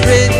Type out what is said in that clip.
rich